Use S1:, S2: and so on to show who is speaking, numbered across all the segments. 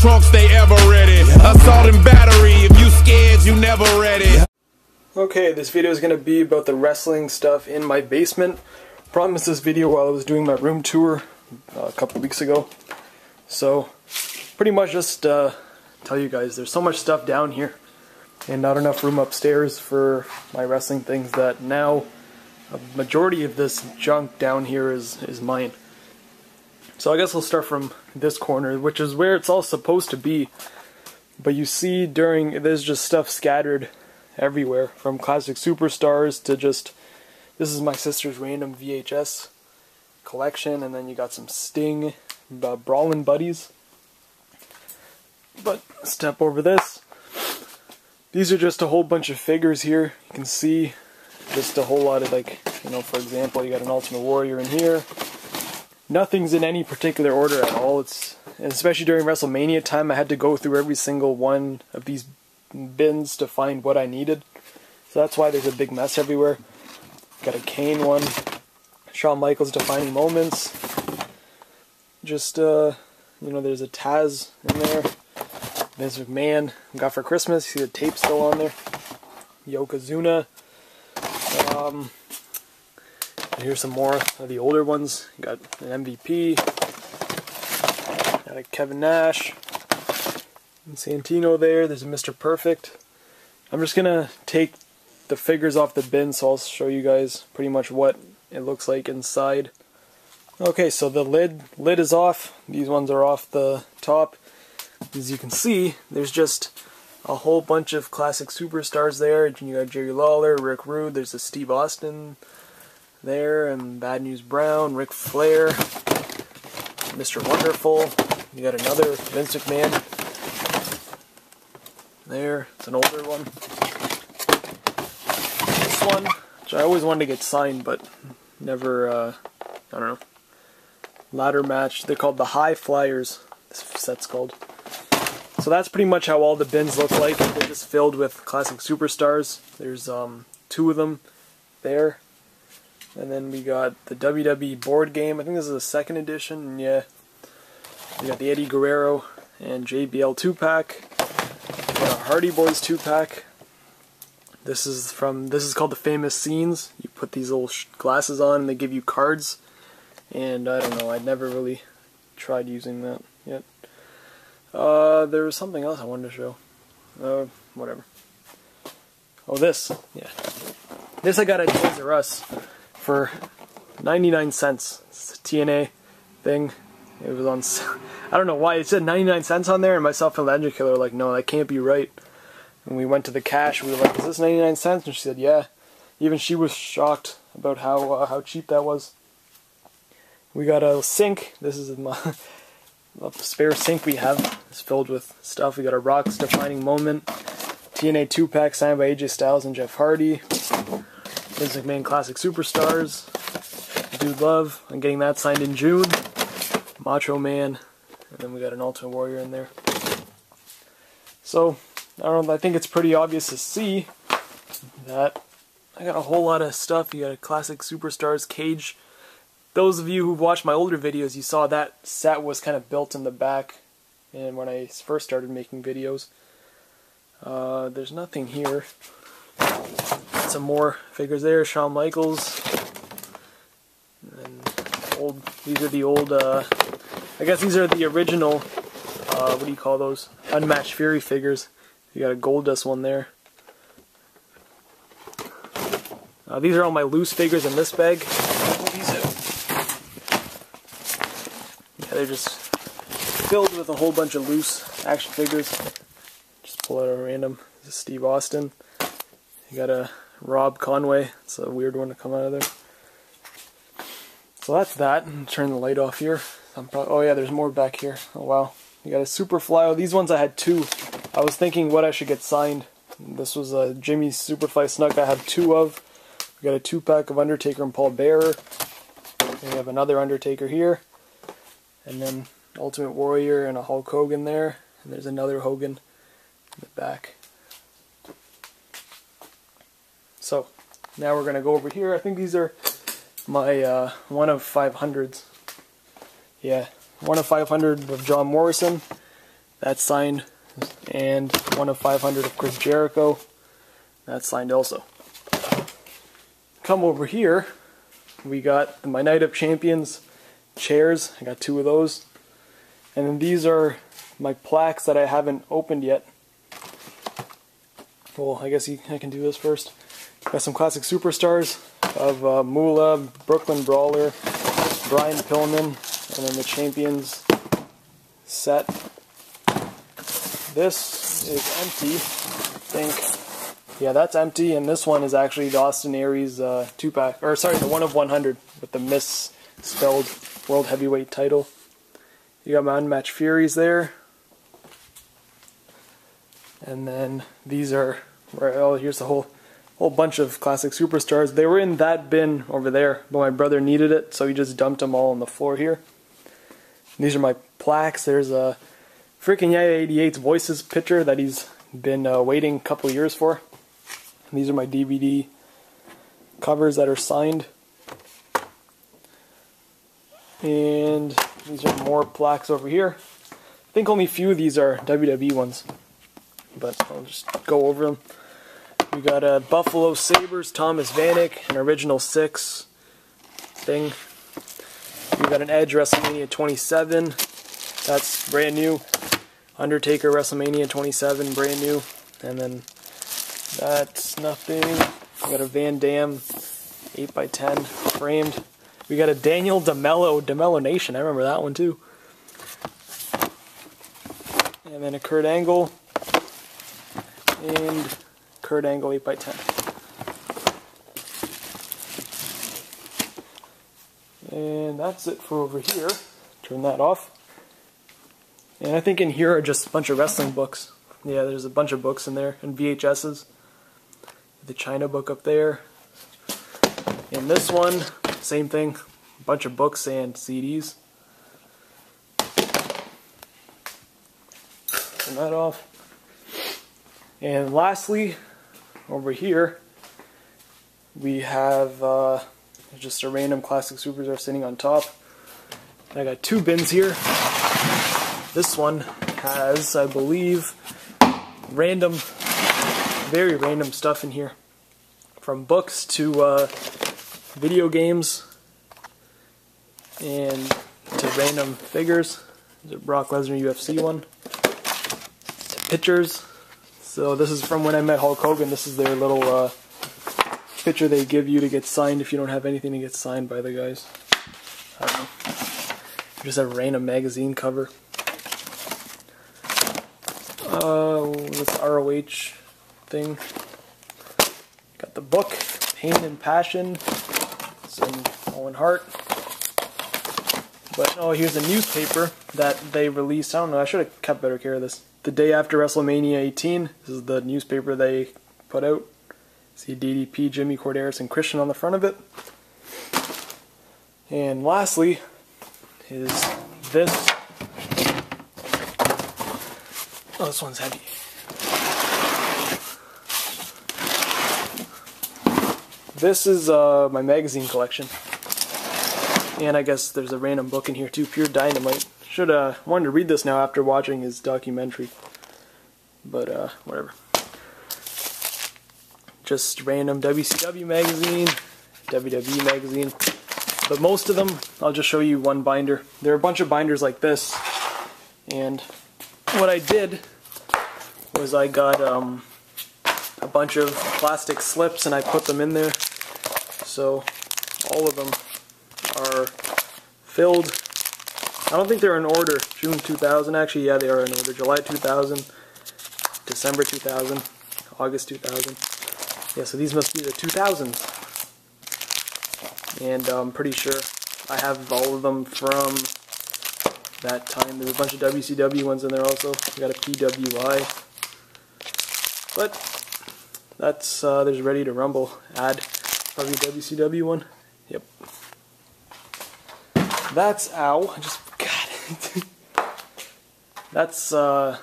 S1: trunks, they ever ready. Assault and battery, if you scared, you never ready.
S2: Okay, this video is going to be about the wrestling stuff in my basement. Promised this video while I was doing my room tour uh, a couple weeks ago. So, pretty much just uh, tell you guys, there's so much stuff down here and not enough room upstairs for my wrestling things that now a majority of this junk down here is, is mine. So I guess we'll start from this corner, which is where it's all supposed to be. But you see during, there's just stuff scattered everywhere, from classic superstars to just, this is my sister's random VHS collection, and then you got some Sting, uh, Brawlin' Buddies. But step over this. These are just a whole bunch of figures here. You can see just a whole lot of like, you know, for example, you got an Ultimate Warrior in here. Nothing's in any particular order at all. It's especially during WrestleMania time, I had to go through every single one of these bins to find what I needed. So that's why there's a big mess everywhere. Got a Kane one, Shawn Michaels defining moments. Just uh, you know, there's a Taz in there. Vince McMahon got for Christmas. See the tape still on there. Yokozuna. Um, here's some more of the older ones. You got an MVP. Got a Kevin Nash. And Santino there. There's a Mr. Perfect. I'm just gonna take the figures off the bin so I'll show you guys pretty much what it looks like inside. Okay, so the lid lid is off. These ones are off the top as you can see, there's just a whole bunch of classic superstars there. You got Jerry Lawler, Rick Rude, there's a Steve Austin there, and Bad News Brown, Ric Flair, Mr. Wonderful. You got another Vince McMahon there. It's an older one. This one, which I always wanted to get signed, but never, uh, I don't know. Ladder match. They're called the High Flyers. This set's called. So that's pretty much how all the bins look like. They're just filled with classic superstars. There's um, two of them there. And then we got the WWE board game. I think this is the second edition. Yeah. We got the Eddie Guerrero and JBL 2-pack. Got a Hardy Boys 2-pack. This is from this is called the famous scenes. You put these little glasses on and they give you cards. And I don't know, I'd never really tried using that yet. Uh, there was something else I wanted to show. Uh, whatever. Oh, this. Yeah. This I got at Toys R Us for 99 cents. It's a TNA thing. It was on. I don't know why it said 99 cents on there, and myself and Legend Killer were like, no, that can't be right. And we went to the cash. We were like, is this 99 cents? And she said, yeah. Even she was shocked about how uh, how cheap that was. We got a sink. This is my spare sink we have It's filled with stuff. We got a Rock's defining moment, TNA 2 pack signed by AJ Styles and Jeff Hardy, Vince McMahon Classic Superstars, Dude Love, I'm getting that signed in June, Macho Man, and then we got an Ultimate Warrior in there. So, I don't I think it's pretty obvious to see that I got a whole lot of stuff. You got a Classic Superstars cage those of you who've watched my older videos, you saw that set was kind of built in the back and when I first started making videos. Uh, there's nothing here. Some more figures there, Shawn Michaels. And old, these are the old, uh, I guess these are the original, uh, what do you call those? Unmatched Fury figures. You got a Goldust one there. Uh, these are all my loose figures in this bag. Yeah, they're just filled with a whole bunch of loose action figures. Just pull out a random. This is Steve Austin. You got a Rob Conway. It's a weird one to come out of there. So that's that. Turn the light off here. Probably, oh yeah, there's more back here. Oh wow. You got a Superfly. Oh, these ones I had two. I was thinking what I should get signed. This was a Jimmy Superfly Snuka I have two of. We got a two pack of Undertaker and Paul Bearer. We have another Undertaker here and then Ultimate Warrior and a Hulk Hogan there, and there's another Hogan in the back. So, now we're going to go over here. I think these are my uh, one of 500s. Yeah, one of 500 of John Morrison. That's signed. And one of 500 of Chris Jericho. That's signed also. Come over here. We got my Night of Champions chairs. I got two of those. And then these are my plaques that I haven't opened yet. Well, I guess I can do this first. Got some classic superstars of uh, Moolah, Brooklyn Brawler, Brian Pillman, and then the Champions set. This is empty, I think. Yeah, that's empty, and this one is actually the Austin Aries uh, two pack, or sorry, the one of 100 with the misspelled World Heavyweight title. You got my Unmatched Furies there. And then these are, oh, here's the whole whole bunch of classic superstars. They were in that bin over there, but my brother needed it, so he just dumped them all on the floor here. And these are my plaques. There's a freaking Yeah 88's Voices picture that he's been uh, waiting a couple years for. And these are my DVD covers that are signed. And these are more plaques over here. I think only a few of these are WWE ones, but I'll just go over them. We got a Buffalo Sabres, Thomas Vanek, an original six thing. We got an Edge WrestleMania 27. That's brand new. Undertaker WrestleMania 27, brand new. And then that's nothing. We got a Van Dam 8x10 framed. We got a Daniel DeMello, DeMello Nation. I remember that one too. And then a Kurt Angle. And Kurt Angle 8x10. And that's it for over here. Turn that off. And I think in here are just a bunch of wrestling books. Yeah, there's a bunch of books in there, and VHSs. The Chyna book up there. And this one, same thing, a bunch of books and CDs. Turn that off. And lastly, over here, we have uh, just a random classic superstar sitting on top. I got two bins here. This one has, I believe, random, very random stuff in here. From books to uh, video games and to random figures. There's a Brock Lesnar UFC one. To pictures so this is from when I met Hulk Hogan. This is their little uh, picture they give you to get signed if you don't have anything to get signed by the guys. I don't know. Just a random magazine cover. Uh, this ROH thing. Got the book, Pain and Passion. Some Owen Hart. But oh, here's a newspaper that they released. I don't know. I should have kept better care of this the day after WrestleMania 18. This is the newspaper they put out. See DDP, Jimmy Korderas, and Christian on the front of it. And lastly is this. Oh, this one's heavy. This is uh, my magazine collection. And I guess there's a random book in here too, Pure Dynamite. Should uh wanted to read this now after watching his documentary. But uh whatever. Just random WCW magazine, WWE magazine. But most of them, I'll just show you one binder. There are a bunch of binders like this. And what I did was I got um, a bunch of plastic slips and I put them in there. So all of them are filled I don't think they're in order. June 2000, actually, yeah, they are in order. July 2000, December 2000, August 2000. Yeah, so these must be the 2000s. And I'm pretty sure I have all of them from that time. There's a bunch of WCW ones in there also. We got a PWI. But that's, uh, there's Ready to Rumble ad. Probably WCW one. Yep. That's, ow, I just that's uh,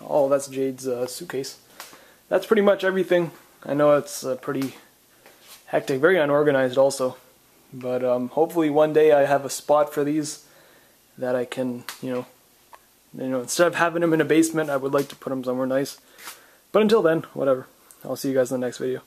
S2: oh, that's Jade's uh, suitcase. That's pretty much everything. I know it's uh, pretty hectic, very unorganized also. But um, hopefully one day I have a spot for these that I can, you know, You know, instead of having them in a basement, I would like to put them somewhere nice. But until then, whatever. I'll see you guys in the next video.